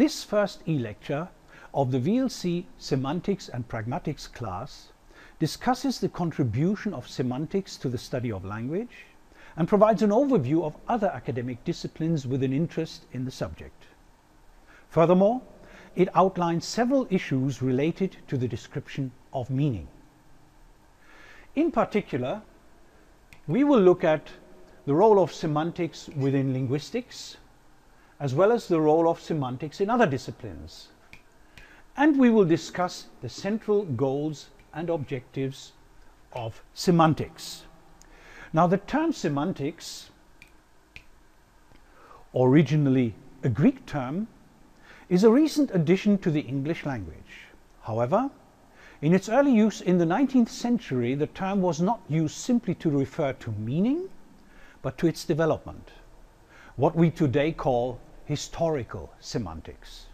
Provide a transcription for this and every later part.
This first e-lecture of the VLC Semantics and Pragmatics class discusses the contribution of semantics to the study of language and provides an overview of other academic disciplines with an interest in the subject. Furthermore, it outlines several issues related to the description of meaning. In particular, we will look at the role of semantics within linguistics, as well as the role of semantics in other disciplines. And we will discuss the central goals and objectives of semantics. Now the term semantics, originally a Greek term, is a recent addition to the English language. However, in its early use in the 19th century, the term was not used simply to refer to meaning, but to its development, what we today call historical semantics.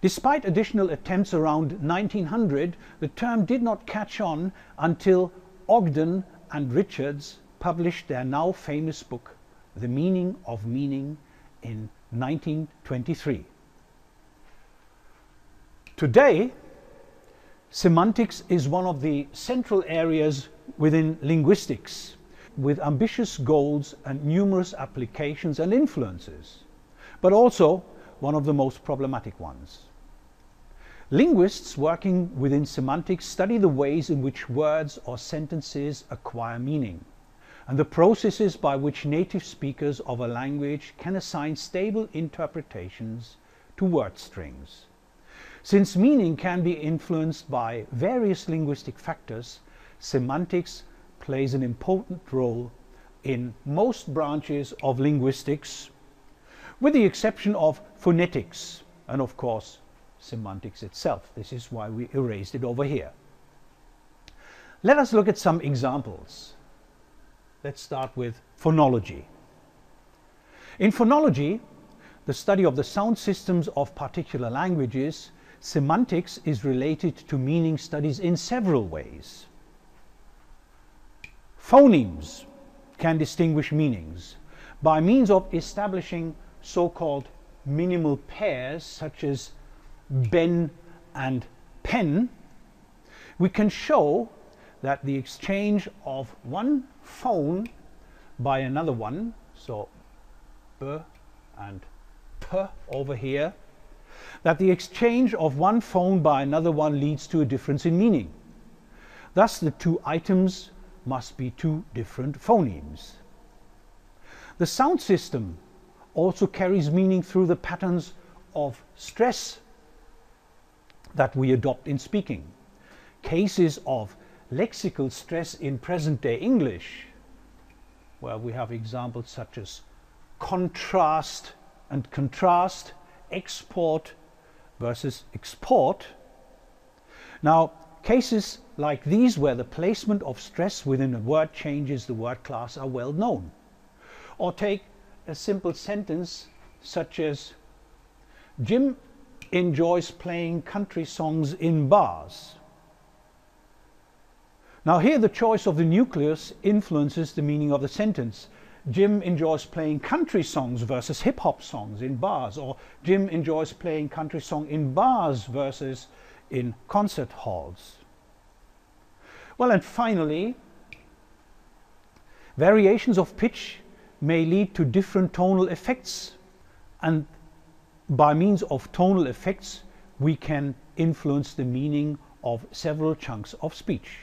Despite additional attempts around 1900, the term did not catch on until Ogden and Richards published their now famous book, The Meaning of Meaning, in 1923. Today, semantics is one of the central areas within linguistics with ambitious goals and numerous applications and influences, but also one of the most problematic ones. Linguists working within semantics study the ways in which words or sentences acquire meaning and the processes by which native speakers of a language can assign stable interpretations to word strings. Since meaning can be influenced by various linguistic factors, semantics plays an important role in most branches of linguistics, with the exception of phonetics and of course semantics itself. This is why we erased it over here. Let us look at some examples. Let's start with phonology. In phonology, the study of the sound systems of particular languages, semantics is related to meaning studies in several ways. Phonemes can distinguish meanings by means of establishing so-called minimal pairs such as ben and pen, we can show that the exchange of one phone by another one, so b and p over here, that the exchange of one phone by another one leads to a difference in meaning. Thus the two items must be two different phonemes. The sound system also carries meaning through the patterns of stress that we adopt in speaking. Cases of lexical stress in present-day English, where we have examples such as contrast and contrast, export versus export. Now, cases like these where the placement of stress within a word changes the word class are well known. Or take a simple sentence such as Jim enjoys playing country songs in bars. Now here the choice of the nucleus influences the meaning of the sentence. Jim enjoys playing country songs versus hip hop songs in bars or Jim enjoys playing country song in bars versus in concert halls. Well and finally variations of pitch may lead to different tonal effects and by means of tonal effects we can influence the meaning of several chunks of speech.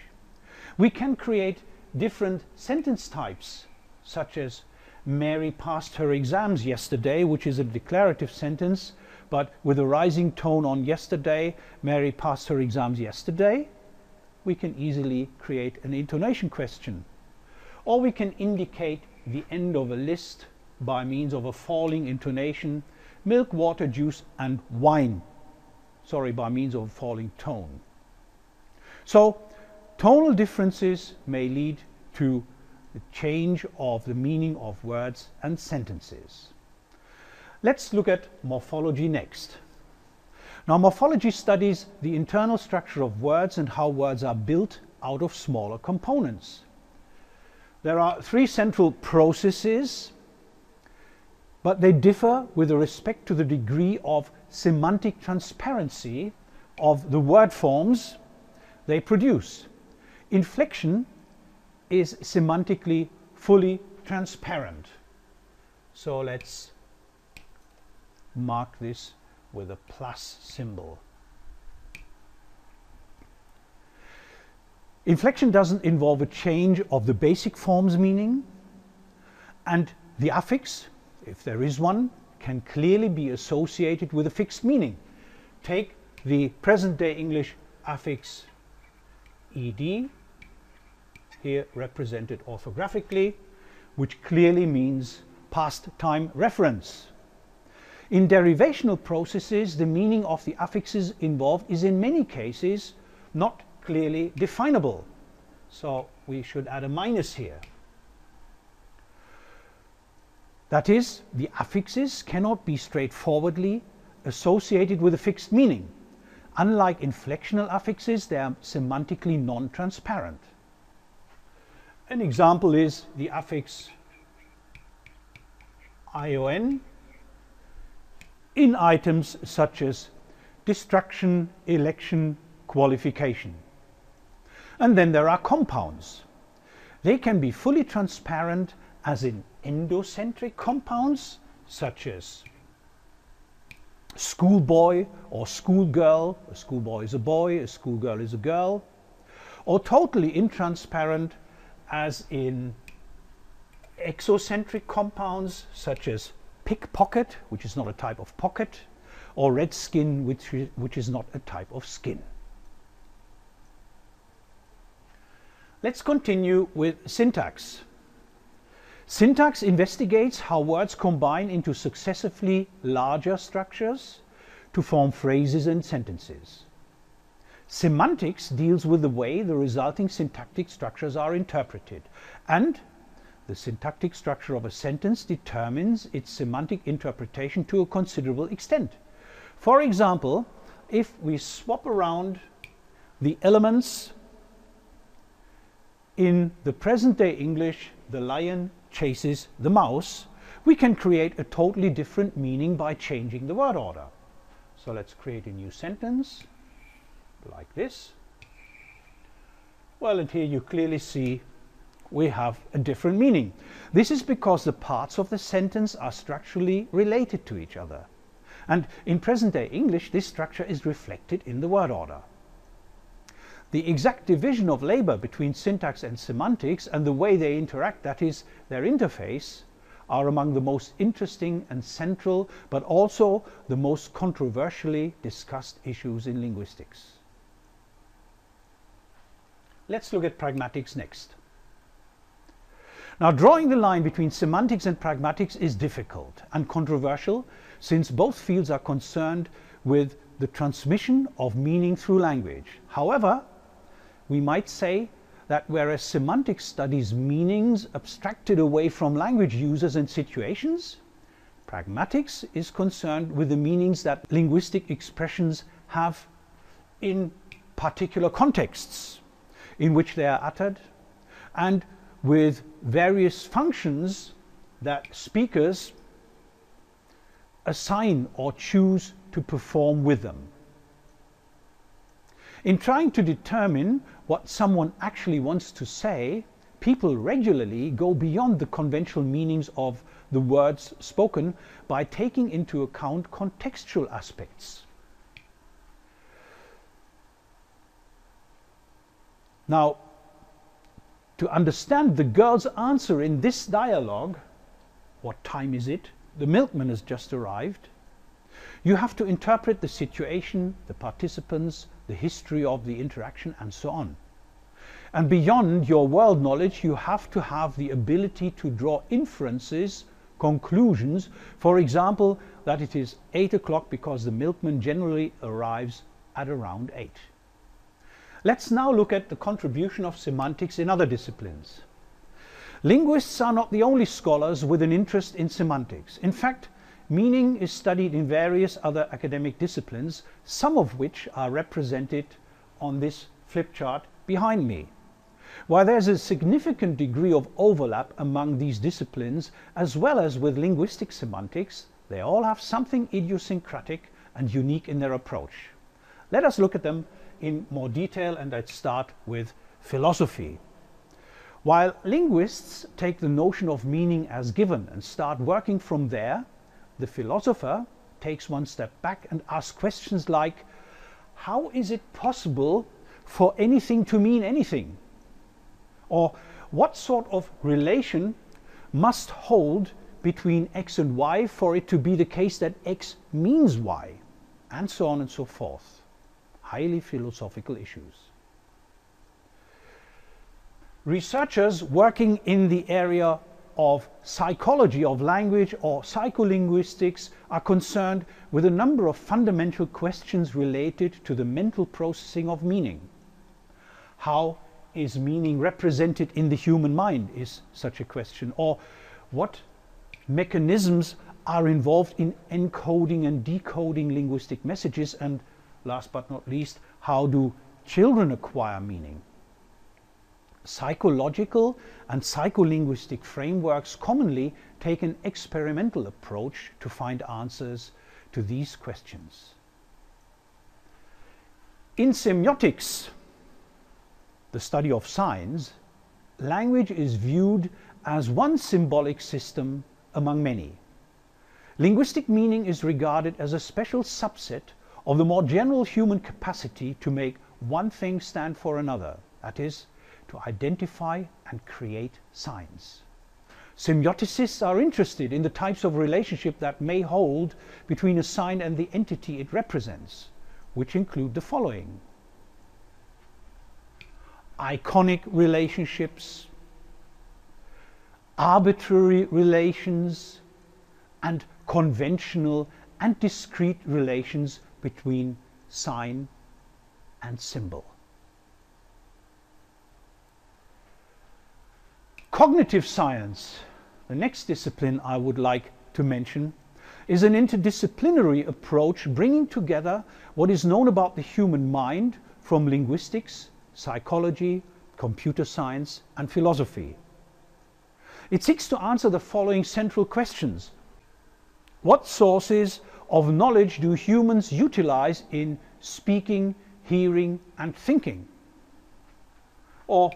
We can create different sentence types such as Mary passed her exams yesterday which is a declarative sentence but with a rising tone on yesterday Mary passed her exams yesterday we can easily create an intonation question or we can indicate the end of a list by means of a falling intonation milk, water, juice and wine. Sorry, by means of a falling tone. So tonal differences may lead to the change of the meaning of words and sentences. Let's look at morphology next. Now morphology studies the internal structure of words and how words are built out of smaller components. There are three central processes but they differ with respect to the degree of semantic transparency of the word forms they produce. Inflection is semantically fully transparent. So let's mark this with a plus symbol. Inflection doesn't involve a change of the basic form's meaning, and the affix, if there is one, can clearly be associated with a fixed meaning. Take the present day English affix ed, here represented orthographically, which clearly means past time reference. In derivational processes, the meaning of the affixes involved is in many cases not clearly definable. So we should add a minus here. That is, the affixes cannot be straightforwardly associated with a fixed meaning. Unlike inflectional affixes, they are semantically non-transparent. An example is the affix ion in items such as destruction, election, qualification. And then there are compounds. They can be fully transparent as in endocentric compounds such as schoolboy or schoolgirl. A schoolboy is a boy, a schoolgirl is a girl. Or totally intransparent as in exocentric compounds such as pickpocket, which is not a type of pocket, or red skin, which, which is not a type of skin. Let's continue with syntax. Syntax investigates how words combine into successively larger structures to form phrases and sentences. Semantics deals with the way the resulting syntactic structures are interpreted, and the syntactic structure of a sentence determines its semantic interpretation to a considerable extent. For example, if we swap around the elements in the present day English, the lion chases the mouse, we can create a totally different meaning by changing the word order. So let's create a new sentence like this. Well, and here you clearly see we have a different meaning. This is because the parts of the sentence are structurally related to each other. And in present day English, this structure is reflected in the word order. The exact division of labor between syntax and semantics and the way they interact, that is, their interface, are among the most interesting and central, but also the most controversially discussed issues in linguistics. Let's look at pragmatics next. Now, drawing the line between semantics and pragmatics is difficult and controversial since both fields are concerned with the transmission of meaning through language. However, we might say that whereas semantics studies meanings abstracted away from language users and situations, pragmatics is concerned with the meanings that linguistic expressions have in particular contexts in which they are uttered and with various functions that speakers assign or choose to perform with them. In trying to determine what someone actually wants to say, people regularly go beyond the conventional meanings of the words spoken by taking into account contextual aspects. Now, to understand the girl's answer in this dialogue, what time is it? The milkman has just arrived. You have to interpret the situation, the participants, the history of the interaction, and so on. And beyond your world knowledge, you have to have the ability to draw inferences, conclusions. For example, that it is 8 o'clock because the milkman generally arrives at around 8. Let's now look at the contribution of semantics in other disciplines. Linguists are not the only scholars with an interest in semantics. In fact, Meaning is studied in various other academic disciplines, some of which are represented on this flip chart behind me. While there's a significant degree of overlap among these disciplines, as well as with linguistic semantics, they all have something idiosyncratic and unique in their approach. Let us look at them in more detail and let's start with philosophy. While linguists take the notion of meaning as given and start working from there, the philosopher takes one step back and asks questions like, how is it possible for anything to mean anything? Or what sort of relation must hold between x and y for it to be the case that x means y? And so on and so forth. Highly philosophical issues. Researchers working in the area of psychology of language or psycholinguistics are concerned with a number of fundamental questions related to the mental processing of meaning. How is meaning represented in the human mind is such a question or what mechanisms are involved in encoding and decoding linguistic messages and last but not least how do children acquire meaning psychological and psycholinguistic frameworks commonly take an experimental approach to find answers to these questions in semiotics the study of signs, language is viewed as one symbolic system among many. Linguistic meaning is regarded as a special subset of the more general human capacity to make one thing stand for another, that is, to identify and create signs. Semioticists are interested in the types of relationship that may hold between a sign and the entity it represents, which include the following iconic relationships, arbitrary relations, and conventional and discrete relations between sign and symbol. Cognitive science, the next discipline I would like to mention, is an interdisciplinary approach bringing together what is known about the human mind from linguistics psychology, computer science, and philosophy. It seeks to answer the following central questions. What sources of knowledge do humans utilize in speaking, hearing, and thinking? Or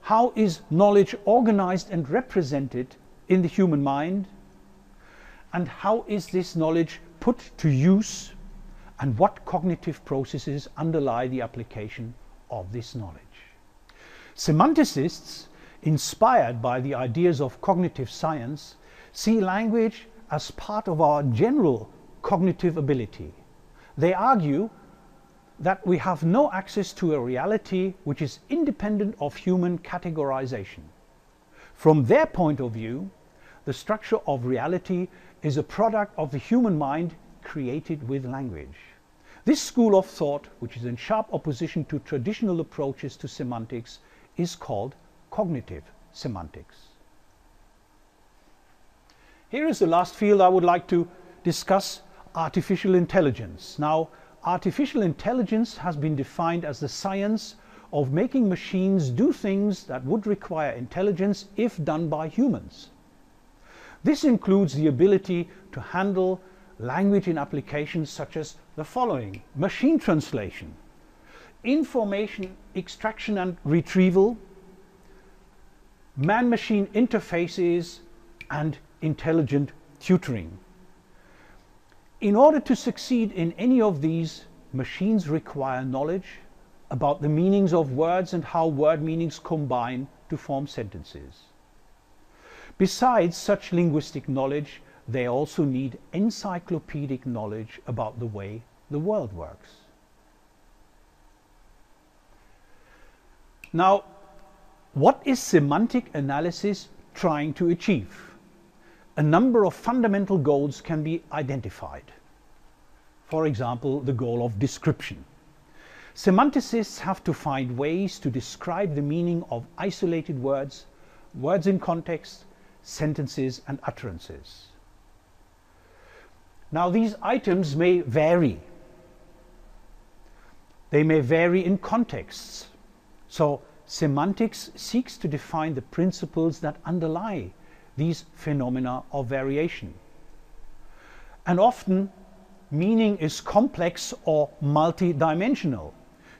how is knowledge organized and represented in the human mind? And how is this knowledge put to use? And what cognitive processes underlie the application of this knowledge. Semanticists, inspired by the ideas of cognitive science, see language as part of our general cognitive ability. They argue that we have no access to a reality which is independent of human categorization. From their point of view, the structure of reality is a product of the human mind created with language. This school of thought, which is in sharp opposition to traditional approaches to semantics, is called cognitive semantics. Here is the last field I would like to discuss, artificial intelligence. Now, artificial intelligence has been defined as the science of making machines do things that would require intelligence if done by humans. This includes the ability to handle language in applications such as the following. Machine translation, information extraction and retrieval, man-machine interfaces, and intelligent tutoring. In order to succeed in any of these, machines require knowledge about the meanings of words and how word meanings combine to form sentences. Besides such linguistic knowledge, they also need encyclopedic knowledge about the way the world works. Now, what is semantic analysis trying to achieve? A number of fundamental goals can be identified. For example, the goal of description. Semanticists have to find ways to describe the meaning of isolated words, words in context, sentences and utterances. Now these items may vary. They may vary in contexts. So semantics seeks to define the principles that underlie these phenomena of variation. And often, meaning is complex or multidimensional.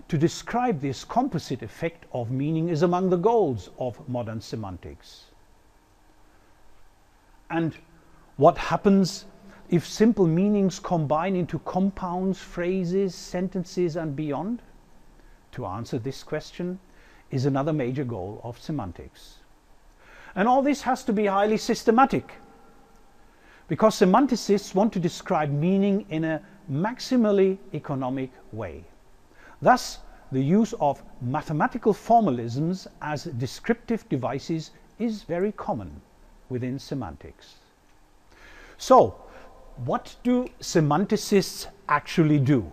To describe this composite effect of meaning is among the goals of modern semantics. And what happens if simple meanings combine into compounds, phrases, sentences, and beyond? To answer this question is another major goal of semantics. And all this has to be highly systematic because semanticists want to describe meaning in a maximally economic way. Thus, the use of mathematical formalisms as descriptive devices is very common within semantics. So, what do semanticists actually do?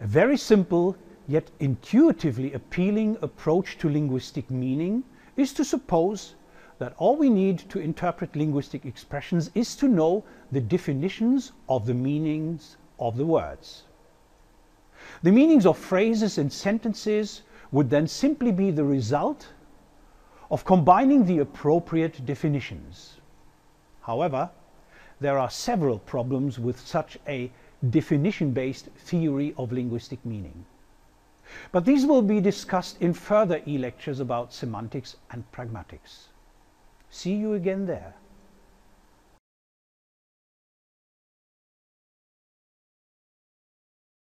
A very simple yet intuitively appealing approach to linguistic meaning is to suppose that all we need to interpret linguistic expressions is to know the definitions of the meanings of the words. The meanings of phrases and sentences would then simply be the result of combining the appropriate definitions. However, there are several problems with such a definition-based theory of linguistic meaning. But these will be discussed in further e-lectures about semantics and pragmatics. See you again there.